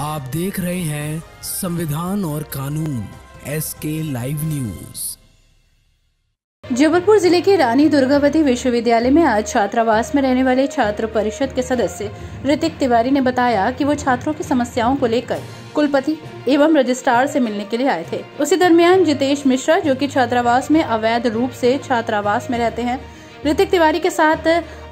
आप देख रहे हैं संविधान और कानून एस के लाइव न्यूज़ जबलपुर ज़िले के रानी दुर्गावती विश्वविद्यालय में आज छात्रावास में रहने वाले छात्र परिषद के सदस्य ऋतिक तिवारी ने बताया कि वो छात्रों की समस्याओं को लेकर कुलपति एवं रजिस्ट्रार से मिलने के लिए आए थे। उसी दरमियान जितेश मिश्रा, जो कि छात्रावास में अवैध रूप से छात्रावास में रहते हैं, ऋतिक तिवारी के साथ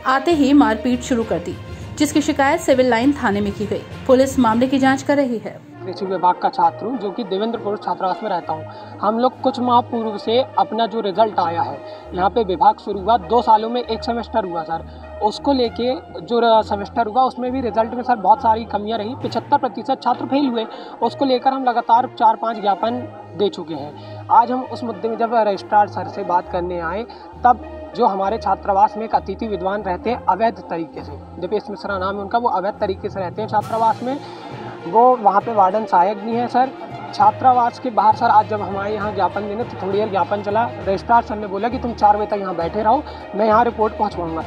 आते ही मारपीट शुरू कर दी। जिसकी शिकायत सिविल लाइन थाने में की गई। पुलिस मामले की जाँच कर रही है। कृषि विभाग का छात्र हूँ, जो कि देवेंद्रपुर छात्रावास में रहता हूँ। हम लोग कुछ माह पूर्व से अपना जो रिज़ल्ट आया है, यहाँ पे विभाग शुरू हुआ, दो सालों में एक सेमेस्टर हुआ, सर। उसको लेके जो सेमेस्टर हुआ, उसमें भी रिज़ल्ट में, सर, बहुत सारी कमियाँ रही। पिछहत्तर प्रतिशत छात्र फेल हुए। उसको लेकर हम लगातार चार पाँच ज्ञापन दे चुके हैं। आज हम उस मुद्दे में जब रजिस्ट्रार सर से बात करने आए, तब जो हमारे छात्रावास में एक अतिथि विद्वान रहते हैं, अवैध तरीके से। दीपेश मिश्रा नाम है उनका, वो अवैध तरीके से रहते हैं छात्रावास में। वो वहाँ पे वार्डन सहायक भी हैं, सर। छात्रावास के बाहर, सर, आज जब हमारे यहाँ ज्ञापन देने तो थोड़ी देर ज्ञापन चला। रजिस्ट्रार सर ने बोला कि तुम चार बजे तक यहाँ बैठे रहो, मैं यहाँ रिपोर्ट पहुँचवाऊँगा।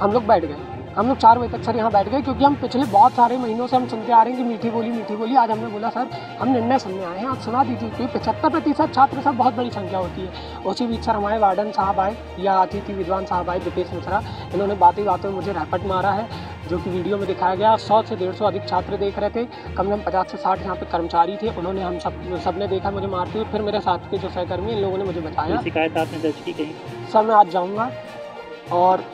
हम लोग बैठ गए। हम लोग चार बजे तक सर यहाँ बैठ गए क्योंकि हम पिछले बहुत सारे महीनों से हम सुनते आ रहे हैं कि मीठी बोली मीठी बोली। आज हमने बोला सर हम निर्णय सुनने आए हैं। आप सुना दीजिए क्योंकि पचहत्तर प्रतिशत छात्र सर बहुत बड़ी संख्या होती है। उसी बीच सर हमारे वार्डन साहब आए या अतिथि विद्वान साहब आए दीपेश मिश्रा। इन्होंने बातें बातों में मुझे रैपट मारा है जो कि वीडियो में दिखाया गया। सौ से डेढ़ सौ अधिक छात्र देख रहे थे। कम से कम पचास से साठ यहाँ पे कर्मचारी थे। उन्होंने हम सब सबने देखा मुझे मारते हुए फिर मेरे साथ के जो सहकर्मी इन लोगों ने मुझे बताया। शिकायत आपने दर्ज की कहीं सर मैं आज जाऊँगा और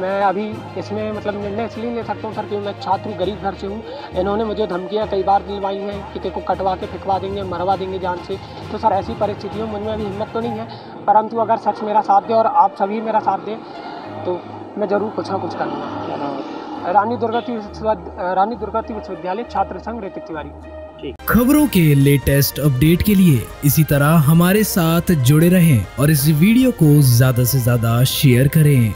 मैं अभी इसमें मतलब निर्णय इसलिए ले सकता हूँ, सर क्योंकि मैं छात्र गरीब घर से हूँ। इन्होंने मुझे धमकियाँ कई बार दिलवाई हैं कि तेको कटवा के फिकवा देंगे, मरवा देंगे जान से। तो सर, ऐसी परिस्थितियों मुझमें अभी हिम्मत तो नहीं है, परंतु अगर सच मेरा साथ दे और आप सभी मेरा साथ दें तो मैं ज़रूर कुछ ना कुछ करूँगा। रानी दुर्गावती रानी दुर्गावती विश्वविद्यालय छात्र संघ ऋतिक तिवारी। खबरों के लेटेस्ट अपडेट के लिए इसी तरह हमारे साथ जुड़े रहें और इस वीडियो को ज़्यादा से ज़्यादा शेयर करें।